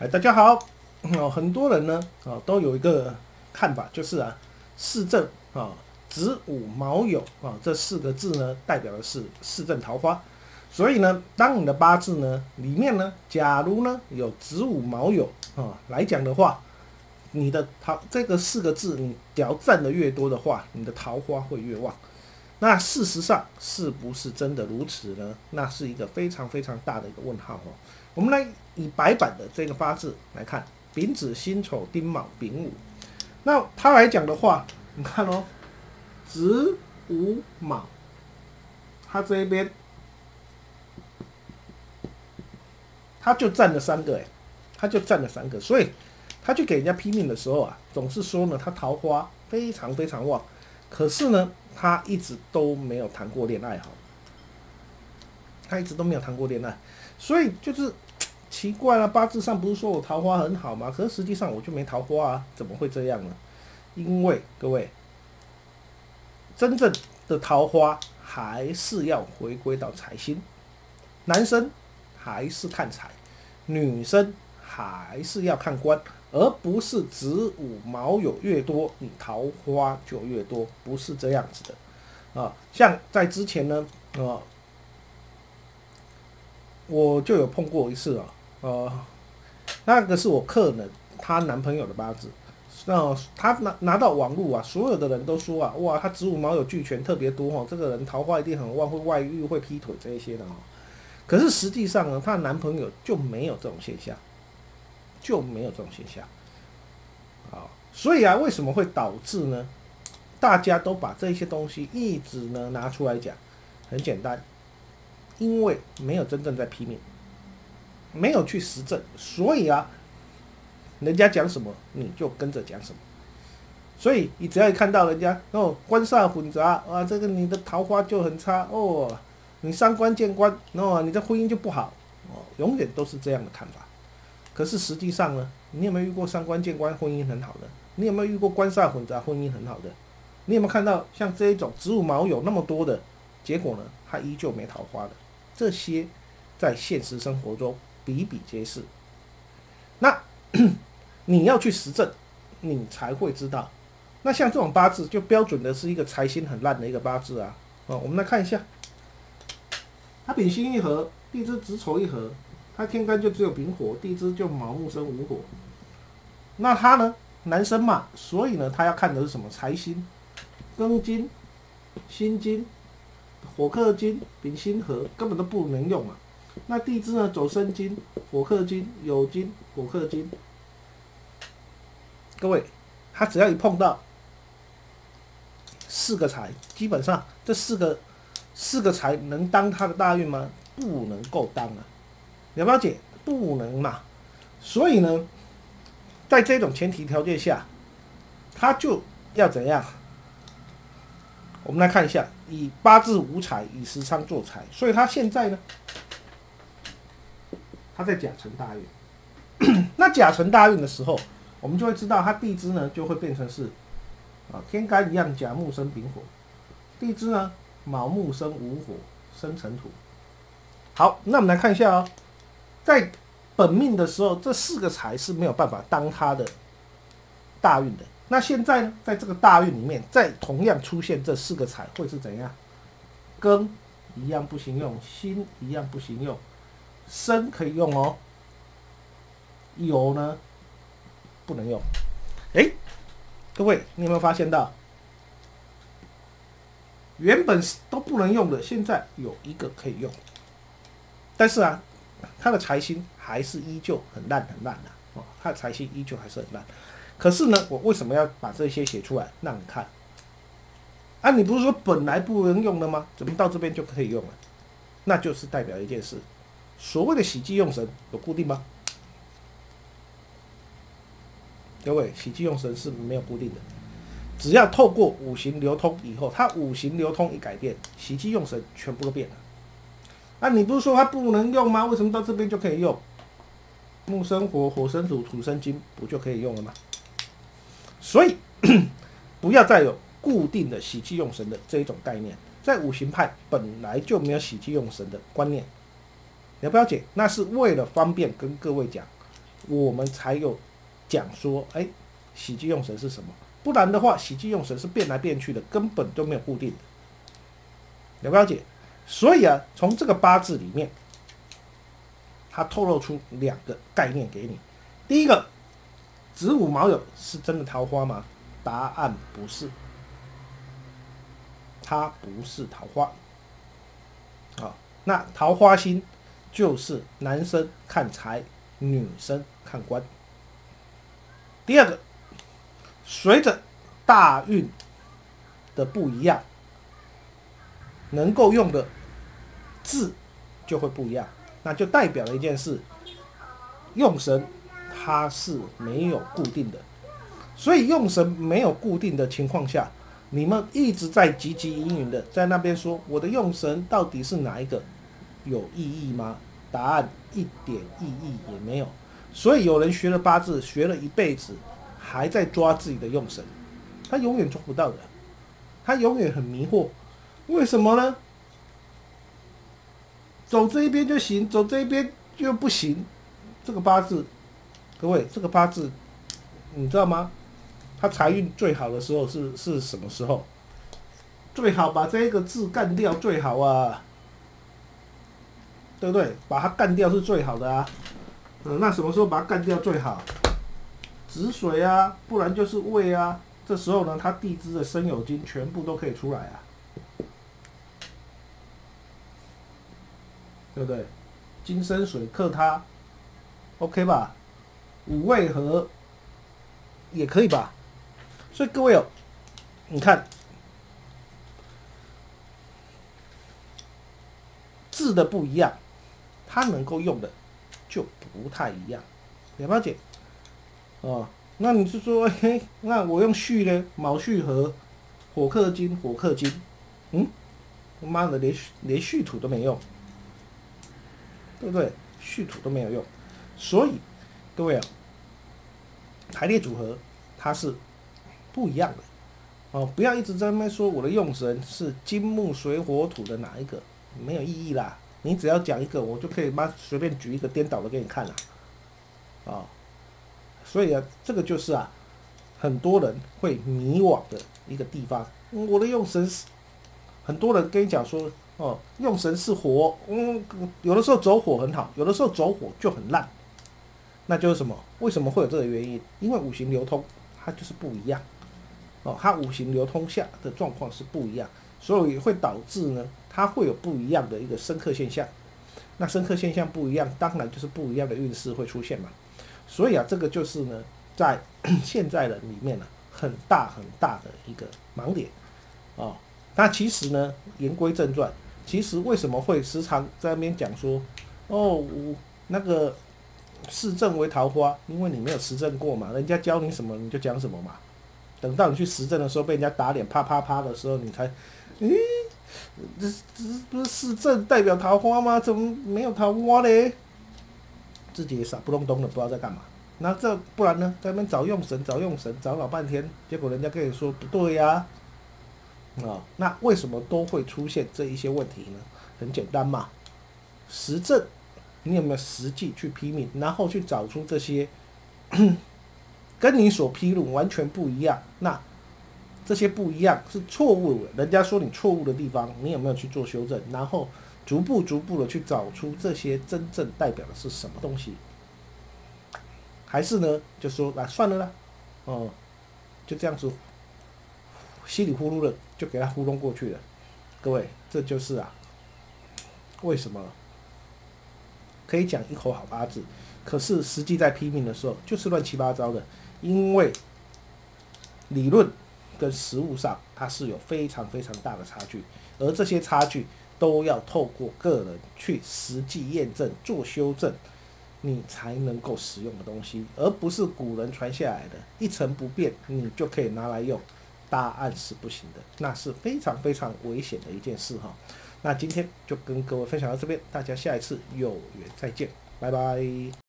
哎，大家好，哦，很多人呢，啊，都有一个看法，就是啊，四正啊，子午卯酉啊，这四个字呢，代表的是四正桃花。所以呢，当你的八字呢里面呢，假如呢有子午卯酉啊来讲的话，你的桃这个四个字，你只要占的越多的话，你的桃花会越旺。那事实上是不是真的如此呢？那是一个非常非常大的一个问号哦。我们来以白板的这个八字来看，丙子、辛丑、丁卯、丙午。那他来讲的话，你看哦，子午卯，他这一边，他就占了三个哎，他就占了三个，所以他去给人家拼命的时候啊，总是说呢，他桃花非常非常旺，可是呢，他一直都没有谈过恋爱哈，他一直都没有谈过恋爱。所以就是奇怪了，八字上不是说我桃花很好吗？可是实际上我就没桃花啊，怎么会这样呢？因为各位，真正的桃花还是要回归到财星，男生还是看财，女生还是要看官，而不是子午卯酉越多，你桃花就越多，不是这样子的啊。像在之前呢，啊。我就有碰过一次啊，呃，那个是我客人她男朋友的八字，那她拿拿到网络啊，所有的人都说啊，哇，他子午卯酉俱全，特别多哈，这个人桃花一定很旺，会外遇，会劈腿这一些的哈。可是实际上呢，她男朋友就没有这种现象，就没有这种现象，啊，所以啊，为什么会导致呢？大家都把这些东西一直呢拿出来讲，很简单。因为没有真正在批命，没有去实证，所以啊，人家讲什么你就跟着讲什么。所以你只要一看到人家哦官煞混杂啊，这个你的桃花就很差哦，你三官见官哦，你的婚姻就不好哦，永远都是这样的看法。可是实际上呢，你有没有遇过三官见官婚姻很好的？你有没有遇过官煞混杂婚姻很好的？你有没有看到像这一种子午卯酉那么多的结果呢？他依旧没桃花的。这些在现实生活中比比皆是。那 你要去实证，你才会知道。那像这种八字，就标准的是一个财星很烂的一个八字啊。哦，我们来看一下，他丙辛一合，地支子丑一合，他天干就只有丙火，地支就卯木生午火。那他呢，男生嘛，所以呢，他要看的是什么？财星、庚金、辛金。火克金，丙辛合，根本都不能用啊。那地支呢？走生金，火克金，酉金，火克金。各位，他只要一碰到四个财，基本上这四个四个财能当他的大运吗？不能够当啊，了不了解？不能嘛。所以呢，在这种前提条件下，他就要怎样？我们来看一下，以八字五彩，以时昌做财，所以他现在呢，他在甲辰大运。那甲辰大运的时候，我们就会知道他地支呢就会变成是啊天干一样，甲木生丙火，地支呢卯木生午火，生辰土。好，那我们来看一下哦，在本命的时候，这四个财是没有办法当他的大运的。那现在呢，在这个大运里面，再同样出现这四个财，会是怎样？庚一样不行用，辛一样不行用，申可以用哦，酉呢不能用。哎，各位，你有没有发现到，原本都不能用的，现在有一个可以用，但是啊，他的财星还是依旧很烂很烂的哦，他的财星依旧还是很烂。可是呢，我为什么要把这些写出来让你看？啊，你不是说本来不能用的吗？怎么到这边就可以用了？那就是代表一件事：所谓的喜忌用神有固定吗？各位，喜忌用神是没有固定的，只要透过五行流通以后，它五行流通一改变，喜忌用神全部都变了。啊，你不是说它不能用吗？为什么到这边就可以用？木生火，火生土，土生金，不就可以用了吗？所以，不要再有固定的喜气用神的这一种概念，在五行派本来就没有喜气用神的观念，了不了解？那是为了方便跟各位讲，我们才有讲说，哎，喜忌用神是什么？不然的话，喜忌用神是变来变去的，根本都没有固定的，了不了解？所以啊，从这个八字里面，它透露出两个概念给你。第一个，子午卯酉是真的桃花吗？答案不是，它不是桃花。好，那桃花星就是男生看财，女生看官。第二个。随着大运的不一样，能够用的字就会不一样，那就代表了一件事：用神它是没有固定的。所以用神没有固定的情况下，你们一直在汲汲营营的在那边说我的用神到底是哪一个，有意义吗？答案一点意义也没有。所以有人学了八字，学了一辈子。还在抓自己的用神，他永远抓不到的，他永远很迷惑，为什么呢？走这一边就行，走这一边就不行。这个八字，各位，这个八字，你知道吗？他财运最好的时候是是什么时候？最好把这个字干掉最好啊，对不对？把它干掉是最好的啊。嗯，那什么时候把它干掉最好？子水啊，不然就是胃啊。这时候呢，它地支的生有金全部都可以出来啊，对不对？金生水克它，OK 吧？五味合也可以吧？所以各位哦，你看字的不一样，它能够用的就不太一样，了不了解？哦，那你是说，嘿，那我用戌呢？卯戌合，火克金，火克金，嗯，妈的，连连戌土都没用，对不对？戌土都没有用，所以各位啊，排列组合它是不一样的哦，不要一直在那边说我的用神是金木水火土的哪一个，没有意义啦。你只要讲一个，我就可以妈随便举一个颠倒的给你看了，啊。所以啊，这个就是啊，很多人会迷惘的一个地方。我的用神是，很多人跟你讲说，哦，用神是火，嗯，有的时候走火很好，有的时候走火就很烂。那就是什么？为什么会有这个原因？因为五行流通它就是不一样，哦，它五行流通下的状况是不一样，所以会导致呢，它会有不一样的一个深刻现象。那深刻现象不一样，当然就是不一样的运势会出现嘛。所以啊，这个就是呢，在 现在的里面呢，很大很大的一个盲点哦。那其实呢，言归正传，其实为什么会时常在那边讲说，哦，那个市政为桃花，因为你没有实证过嘛，人家教你什么你就讲什么嘛。等到你去实证的时候，被人家打脸啪啪啪的时候，你才，咦，这这不是市政代表桃花吗？怎么没有桃花嘞？自己傻不隆咚的，不知道在干嘛。那这不然呢？在那边找用神，找用神，找老半天，结果人家跟你说不对呀。啊那为什么都会出现这一些问题呢？很简单嘛，实证，你有没有实际去批命，然后去找出这些 跟你所披露完全不一样？那这些不一样是错误的，人家说你错误的地方，你有没有去做修正？然后。逐步逐步的去找出这些真正代表的是什么东西，还是呢，就说啊算了啦，哦，就这样子稀里糊涂的就给他糊弄过去了。各位，这就是啊，为什么可以讲一口好八字，可是实际在批命的时候就是乱七八糟的，因为理论跟实物上它是有非常非常大的差距，而这些差距。都要透过个人去实际验证做修正，你才能够使用的东西，而不是古人传下来的一成不变，你就可以拿来用。答案是不行的，那是非常非常危险的一件事哈。那今天就跟各位分享到这边，大家下一次有缘再见，拜拜。